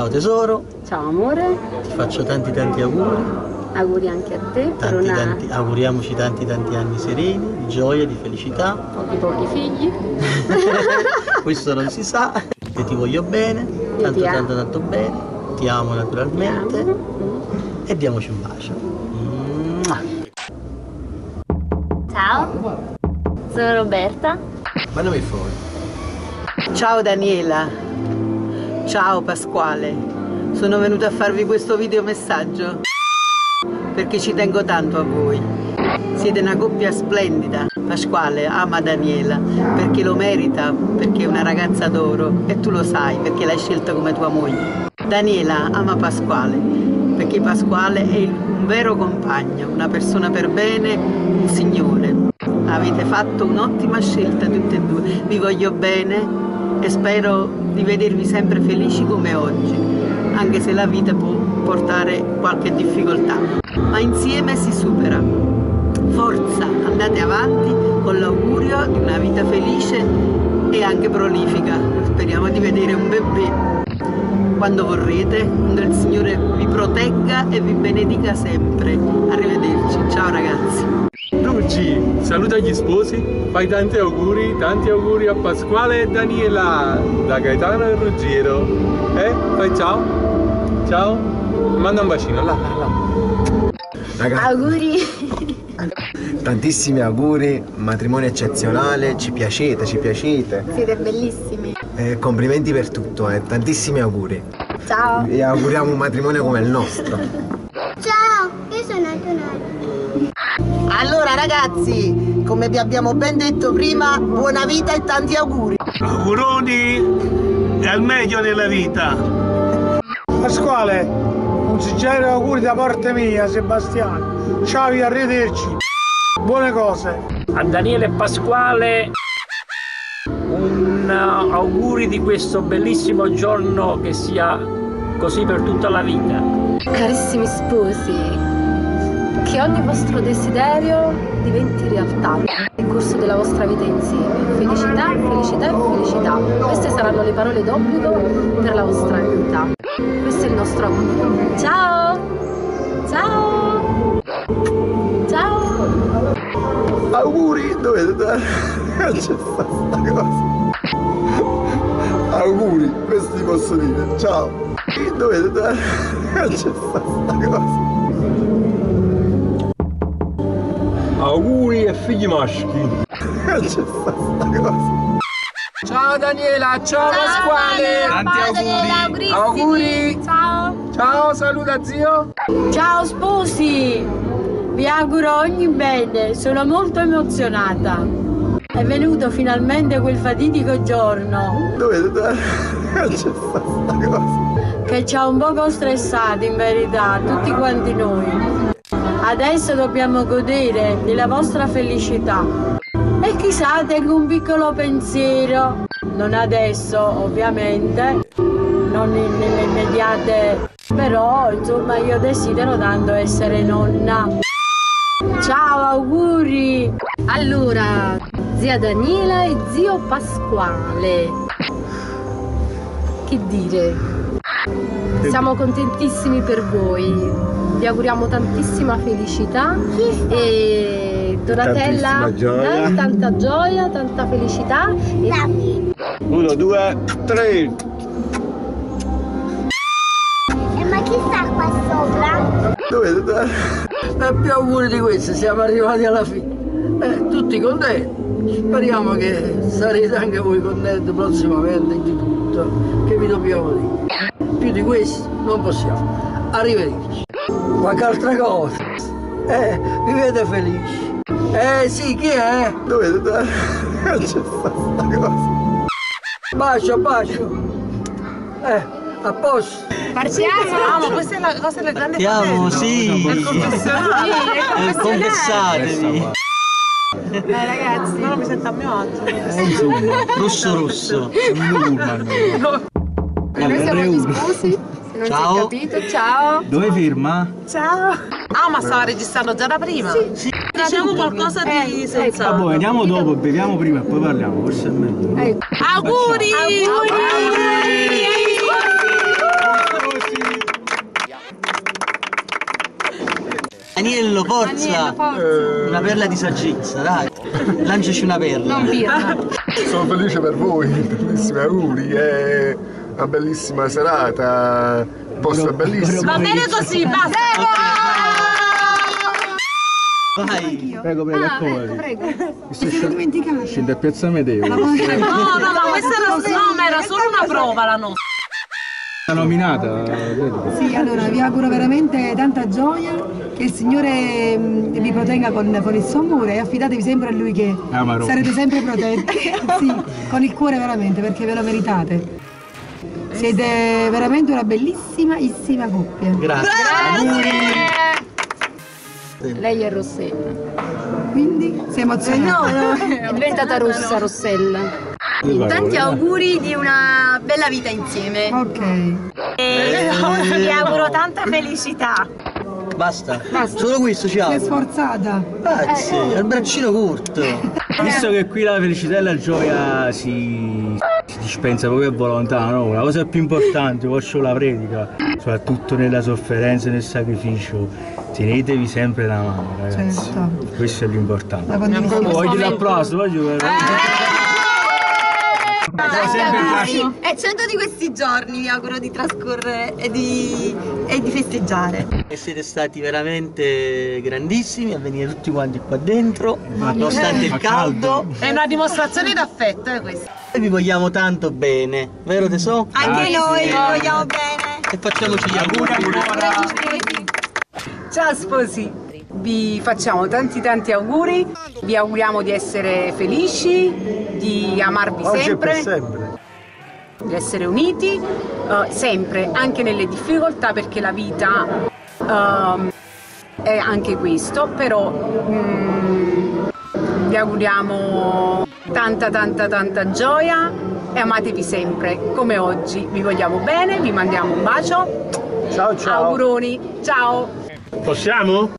Ciao tesoro, Ciao amore, ti faccio tanti tanti auguri, auguri anche a te tanti, una... tanti, auguriamoci tanti tanti anni sereni, di gioia, di felicità. pochi pochi figli. Questo non si sa, e ti voglio bene, Io tanto ti amo. tanto tanto bene, ti amo naturalmente Mm. e diamoci un bacio. Mua. Ciao, sono Roberta. Ma non mi fuori. Ciao Daniela, ciao Pasquale, sono venuta a farvi questo video messaggio perché ci tengo tanto a voi. Siete una coppia splendida. Pasquale ama Daniela perché lo merita, perché è una ragazza d'oro e tu lo sai perché l'hai scelta come tua moglie. Daniela ama Pasquale perché Pasquale è un vero compagno, una persona per bene, un signore. Avete fatto un'ottima scelta tutte e due. Vi voglio bene e spero di vedervi sempre felici come oggi, anche se la vita può portare qualche difficoltà. Ma insieme si supera. Forza, andate avanti con l'augurio di una vita felice e anche prolifica. Speriamo di vedere un bebè quando vorrete, quando il Signore vi protegga e vi benedica sempre. Arrivederci, ciao ragazzi. Luci, saluta gli sposi, fai tanti auguri, tanti auguri a Pasquale e Daniela, da Gaetano e Ruggero. Eh? Fai ciao? Ciao? Manda un bacino, là, là, là. Ragazzi, Auguri. tantissimi auguri, matrimonio eccezionale, ci piacete, ci piacete. Siete bellissimi. Eh, complimenti per tutto, eh, tantissimi auguri. Ciao. Vi auguriamo un matrimonio come il nostro. Allora ragazzi, come vi abbiamo ben detto prima, buona vita e tanti auguri. Auguroni e al meglio nella vita. Pasquale, un sincero auguri da parte mia, Sebastiano. Ciao e arrivederci. Buone cose. A Daniele e Pasquale un auguri di questo bellissimo giorno che sia così per tutta la vita. Carissimi sposi, che ogni vostro desiderio diventi realtà nel corso della vostra vita insieme. Felicità, felicità e felicità. Queste saranno le parole d'obbligo per la vostra vita. Questo è il nostro augurio. Ciao! Ciao! Ciao! Auguri, dovete dare. Non c'è sta sta cosa. Auguri, questo ti posso dire. Ciao. Dovete dare. Non c'è sta sta cosa. Auguri e figli maschi. Non c'è sta sta cosa. Ciao Daniela, ciao Pasquale. Tanti auguri. Auguri. Ciao. Ciao, saluta zio. Ciao sposi! Vi auguro ogni bene, sono molto emozionata. È venuto finalmente quel fatidico giorno. Non c'è sta sta cosa. che ci ha un poco stressati in verità, tutti quanti noi. Adesso dobbiamo godere della vostra felicità. E chissà che un piccolo pensiero, non adesso ovviamente, non nelle immediate, però insomma io desidero tanto essere nonna. Ciao, auguri! Allora, zia Daniela e zio Pasquale. Che dire? Siamo contentissimi per voi. Vi auguriamo tantissima felicità e Donatella gioia. dai, tanta gioia, tanta felicità e Uno, due, tre. E ma chi sta qua sopra? Dovete dare. E più auguri di questo, siamo arrivati alla fine. Eh, tutti contenti. Speriamo che sarete anche voi contenti prossimamente di tutto. Che vi dobbiamo dire? Più di questo non possiamo. Arrivederci. Qualche altra cosa? Eh, vivete felici. Eh sì, chi è? Dovete dare. Non c'è sta cosa. Bacio, bacio. Eh, a posto. Partiamo, questa è la cosa del grande Partiamo, sì. È confessionale. Eh, confessatevi. Eh ragazzi, no, non mi sento a mio agio. Eh, insomma, rosso rosso e noi siamo discusi. Non Ciao. si capito, ciao! Dove firma? Ciao! Ah, ma stava registrando già da prima? Sì, Facciamo qualcosa di eh, sensato. Ecco. Vabbè, andiamo dopo, beviamo prima e poi parliamo, forse è meglio. No? Ecco. Auguri! Auguri! Aniello, forza! Una perla di saggezza, dai! Lanciaci una perla! Non via! Sono felice per voi, tantissimi auguri! Eh una bellissima serata, il posto è bellissimo. Va bene così, basta. Vai. Prego, prego, Ah, prego, prego. Mi siete dimenticato. Scende a Piazza Amedeo. No, no, ma questa era, no, ma era solo una prova la nostra. nominata. Sì, allora vi auguro veramente tanta gioia, che il Signore mm, vi protegga con, con il suo amore e affidatevi sempre a Lui che Amarò. sarete sempre protetti. sì, con il cuore veramente, perché ve lo meritate. Siete veramente una bellissima, issima coppia. Grazie. Lei è Rossella. Quindi sei emozionata? È diventata rossa Rossella. Tanti auguri di una bella vita insieme. Ok. Vi auguro tanta felicità. Basta. Solo questo ci Sei auguro. sforzata. Grazie, al braccino corto. Visto che qui la felicità e la gioia si, si dispensa proprio a volontà, no? La cosa più importante, faccio la predica, soprattutto nella sofferenza e nel sacrificio, tenetevi sempre la mano, ragazzi. Certo. Questo è l'importante. Voglio l'applauso, voglio E cento di questi giorni vi auguro di trascorrere e di, e di festeggiare. E siete stati veramente grandissimi a venire tutti quanti qua dentro, nonostante il caldo. È una dimostrazione d'affetto eh, questa. E vi vogliamo tanto bene, vero tesoro? Anche noi vi vogliamo bene. E facciamoci gli auguri. Ciao sposi, vi facciamo tanti tanti auguri, vi auguriamo di essere felici, di amarvi sempre, di essere uniti, eh, sempre, anche nelle difficoltà perché la vita ehm, è anche questo, però mm, vi auguriamo tanta tanta tanta gioia e amatevi sempre come oggi, vi vogliamo bene, vi mandiamo un bacio, Ciao ciao. auguroni, ciao! Possiamo?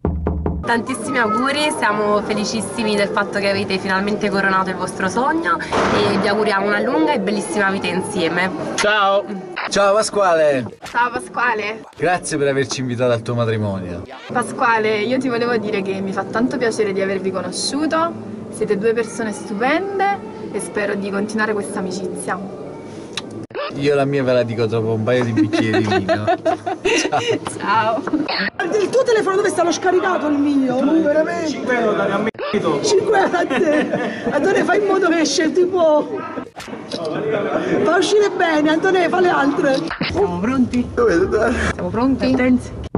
Tantissimi auguri, siamo felicissimi del fatto che avete finalmente coronato il vostro sogno e vi auguriamo una lunga e bellissima vita insieme. Ciao. Ciao Pasquale, Ciao Pasquale. grazie per averci invitato al tuo matrimonio. Pasquale, io ti volevo dire che mi fa tanto piacere di avervi conosciuto, siete due persone stupende e spero di continuare questa amicizia. Io la mia ve la dico dopo un paio di bicchieri di vino. Ciao. Il tuo telefono dove sta? L'ho scaricato il mio? veramente? 5 euro da ammetto. 5 euro a te. Antonio fai in modo che esce tipo. Fa uscire bene, Antonio fa le altre. Siamo pronti? Siamo pronti?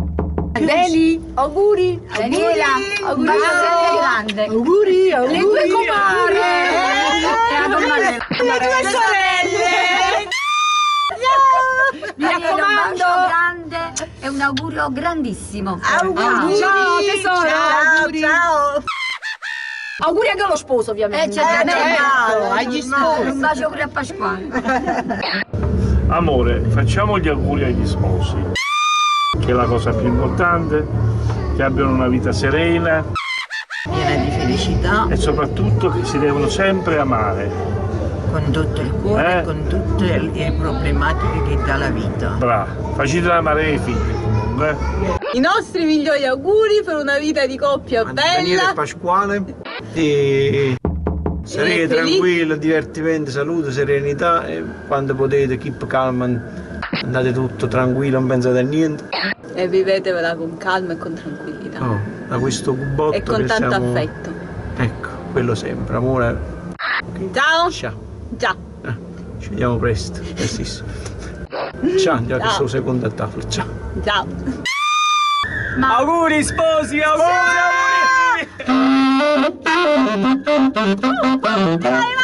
Deli, auguri. Daniela, auguri. Ciao. grande. Auguri, auguri. Le due comare. E la donna Le due sorelle. Mi raccomando. Un grande e un augurio grandissimo. Auguri. Ciao tesoro. Ciao, auguri. ciao. Auguri anche allo sposo ovviamente. Eh, certo, certo, agli sposi. Un bacio pure a Pasquale. Amore, facciamo gli auguri agli sposi, che è la cosa più importante, che abbiano una vita serena Piena di felicità, e soprattutto che si devono sempre amare. con tutto il cuore, Eh? e con tutte le problematiche che dà la vita. Bravo, facete amare i figli comunque. eh. I nostri migliori auguri per una vita di coppia Daniele bella. e Pasquale. E sarete felici. tranquillo, divertimento, salute, serenità e quando potete keep calm, andate tutto tranquillo, non pensate a niente. E vivetevela con calma e con tranquillità. Oh, da questo cubotto e con tanto siamo... affetto. Ecco, quello sempre, amore. Ciao. Ciao. Ciao. Ci vediamo presto, prestissimo. Ciao, andiamo Ciao. questo secondo a tavola. Ciao. Ciao. Auguri sposi, auguri, Auguri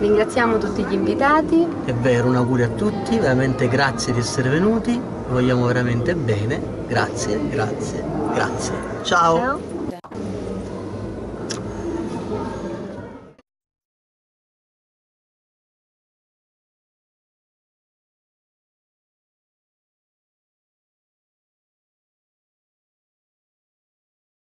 Ringraziamo tutti gli invitati. È vero, un augurio a tutti, veramente grazie di essere venuti, vogliamo veramente bene, grazie, grazie, Grazie. Ciao. Ciao.